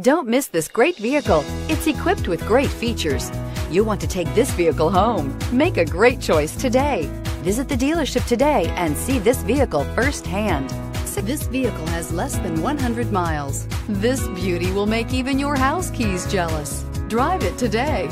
Don't miss this great vehicle. It's equipped with great features. You want to take this vehicle home. Make a great choice today. Visit the dealership today and see this vehicle firsthand. This vehicle has less than 100 miles. This beauty will make even your house keys jealous. Drive it today.